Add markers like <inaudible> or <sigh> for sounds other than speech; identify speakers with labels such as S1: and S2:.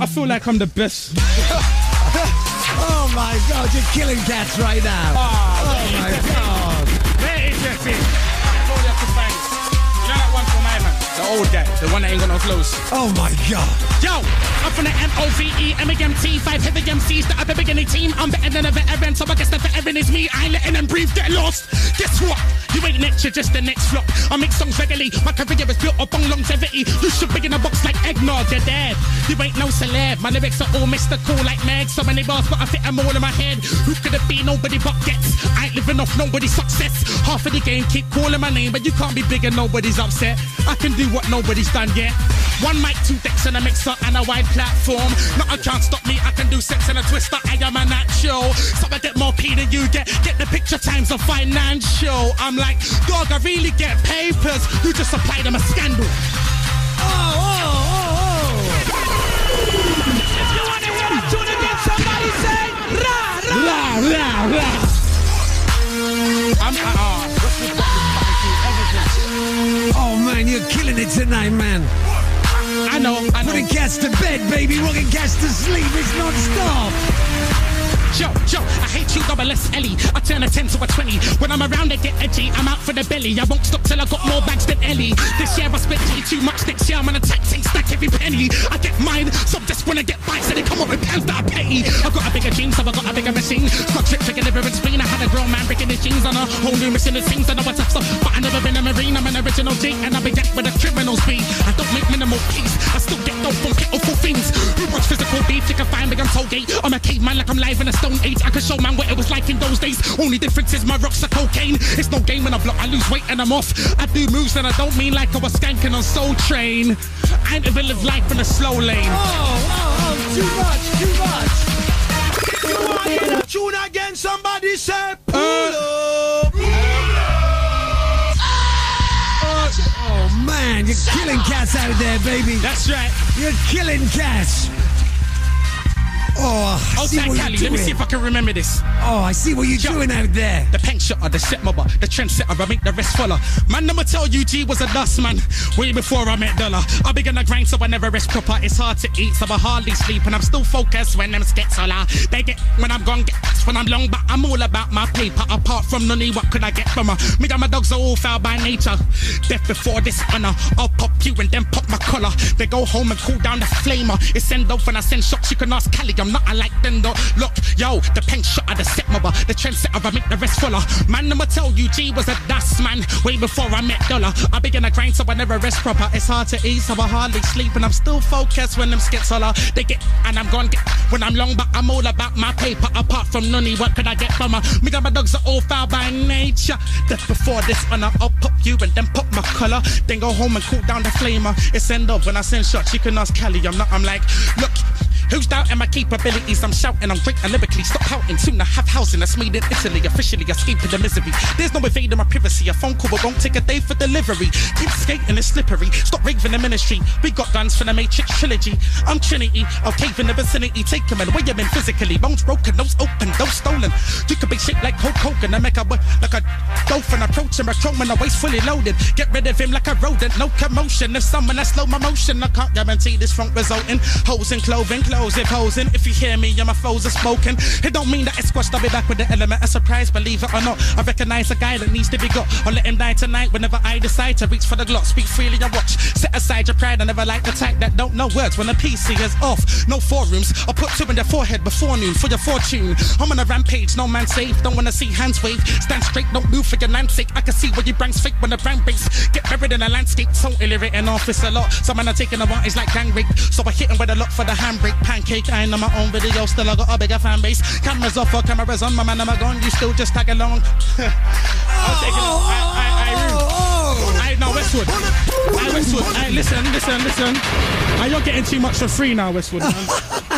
S1: I feel like I'm the best. <laughs>
S2: oh my god, you're killing cats right now.
S1: Ah, oh,
S2: my god.
S1: Where is your? The one that ain't got no clothes.
S2: Oh my god.
S1: Yo, I'm from the M-O-V-E, M-A-M-T, five heavy MCs, the upper beginning team. I'm better than a veteran, so I guess the veteran is me. I ain't letting them breathe, get lost. Guess what? You ain't next, you're just the next flop. I make songs regularly, my career is built upon longevity. You should be in a box like eggnog, you're dead. You ain't no celeb, my lyrics are all mystical like Meg. So many bars, but I fit them all in my head. Who could it be? Nobody but Ghetts. I ain't living off nobody's success. Half of the game keep calling my name, but you can't be bigger, nobody's upset. I can do what nobody's done yet. One mic, two decks, and a mixer, and a wide platform. Nothing can't stop me. I can do sex and a twister. I am a natural. So I get more P than you get. Get the picture times of financial. I'm like, dog, I really get papers. You just apply them a scandal.
S2: Oh, it tonight, man.
S1: I know, I know.
S2: Putting cats to bed, baby. Rocking cats to sleep. It's non-stop.
S1: Yo, yo, I hate you, double S Ellie. I turn a 10 to a 20. When I'm around, I get edgy. I'm out for the belly. I won't stop till I got more bags than Ellie. This year I spent too much. Next year I'm on a taxing stack every penny. I get mine, so just I get bites, and they come up with pounds that I pay. I've got a bigger dream, so I got a bigger machine. Got trip for deliverance spleen. I had a grown man breaking his jeans on a whole new mission. It seems I know what's up, so, but I never been a marine. I'm an original G, and I'll be decked with a criminal's beat. I don't make minimal peace. I still get dope from pitiful things. Who wants physical beef? You can find me on Tollgate. I'm a caveman like I'm live in a stone age. I can show man what it was like in those days. Only difference is my rocks are cocaine. It's no game when I block, I lose weight and I'm off. I do moves and I don't mean like I was skanking on Soul Train. I ain't ever lived life in a slow lane.
S2: Oh, oh, oh, too much, too much. You want to hear that tune again? Somebody say, uh. pull up. Oh man, you're killing cats out of there, baby.
S1: That's right.
S2: You're killing cats. I see what
S1: Cali, let me see if I can remember this.
S2: Oh, I see what you're
S1: Yo.
S2: doing out there.
S1: The pen shotter, the set mobber, the trendsetter, I make the rest follow. Man, I'ma tell you, G was a dust man. Way before I met Dollar. I began to grind, so I never rest proper. It's hard to eat, so I hardly sleep. And I'm still focused when them skits holler. They get when I'm gone, get when I'm long, but I'm all about my paper. Apart from none, what could I get from her? Me and my dogs are all foul by nature. Death before dishonor. I'll pop you and then pop my collar. They go home and cool down the flamer. It's send off when I send shots. You can ask Cali, I'm not I like them Look, yo, the pen shotter, the set mobber, the trendsetter, I make the rest fuller. Man, I'ma tell you, G was a dust man. Way before I met Dollar. I begin to grind, so I never rest proper. It's hard to eat, so I hardly sleep. And I'm still focused when them skits holler. They get, and I'm gone get when I'm long, but I'm all about my paper. Apart from none, what could I get from her? Me and my dogs are all foul by nature. Death before this honor, I'll pop you and then pop my collar. Then go home and cool down the flamer. It's end up when I send shots. You can ask Kelly, I'm not, I'm like, look. Doubting my capabilities? I'm shouting, I'm great and lyrically. Stop pouting, soon I have housing that's made in Italy. Officially escaping the misery. There's no evading my privacy. A phone call won't take a day for delivery. Keep skating, it's slippery. Stop raving the ministry. We got guns for the Matrix trilogy. I'm Trinity. I'll cave in the vicinity. Take them and weigh them in physically. Bones broken, nose open, those stolen. You could be shaped like Hulk Hogan. I make a like a dolphin approaching a chrome and a waist fully loaded. Get rid of him like a rodent, no commotion. If someone that's slow my motion, I can't guarantee this funk resulting. Holes in clothing, clothes if If you hear me, yeah, my foes are smoking. It don't mean that it's squashed. I'll be back with the element of surprise, believe it or not. I recognize a guy that needs to be got. I'll let him die tonight whenever I decide to reach for the Glock. Speak freely, I watch. Set aside your pride. I never like the type that don't know words when the PC is off. No forums. I'll put two in their forehead before noon for your fortune. I'm on a rampage, no man safe. Don't wanna see hands wave. Stand straight, don't move for your namesake. I can see where you brings fake when the brand breaks. Get buried in a landscape. So illiterate off, it's a lot. Some man are taking advantage like gang rape. So I hit him with a lot for the handbrake. Pancake, Ain't on my own video. Still, I got a bigger fan base. Cameras off, or cameras on. My man, I'm gone. You still just tag along. <laughs> I'll take it. I, I, I, I, no, Westwood. I, Westwood. I, listen, listen, listen. Are you getting too much for free now, Westwood? <laughs>